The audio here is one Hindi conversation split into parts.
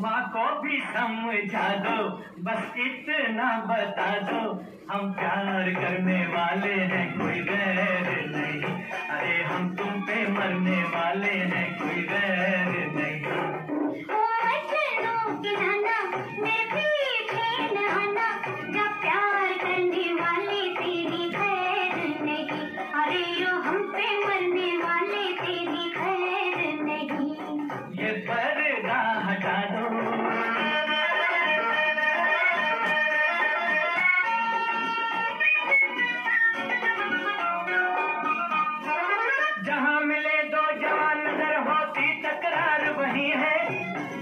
भी समझा दो बस इतना बता दो, हम प्यार करने वाले हैं, कोई गैर नहीं। अरे हम तुम पे मरने वाले हैं, कोई गैर नहीं। होती तकरार वही है।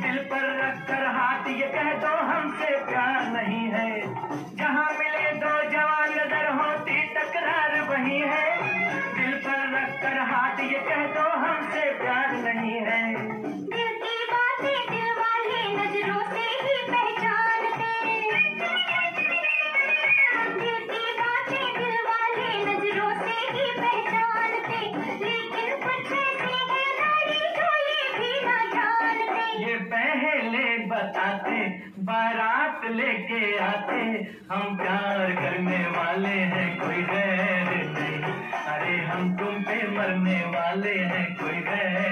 दिल पर रख कर हाथ ये कह दो हमसे प्यार नहीं है। जहाँ मिले दो जवान, नज़र होती तकरार वही है। दिल पर रख कर हाथ ये कह दो हमसे प्यार नहीं है। पहले बताते, बारात लेके आते। हम प्यार करने वाले हैं, कोई गैर नहीं। अरे हम तुम पे मरने वाले हैं, कोई गैर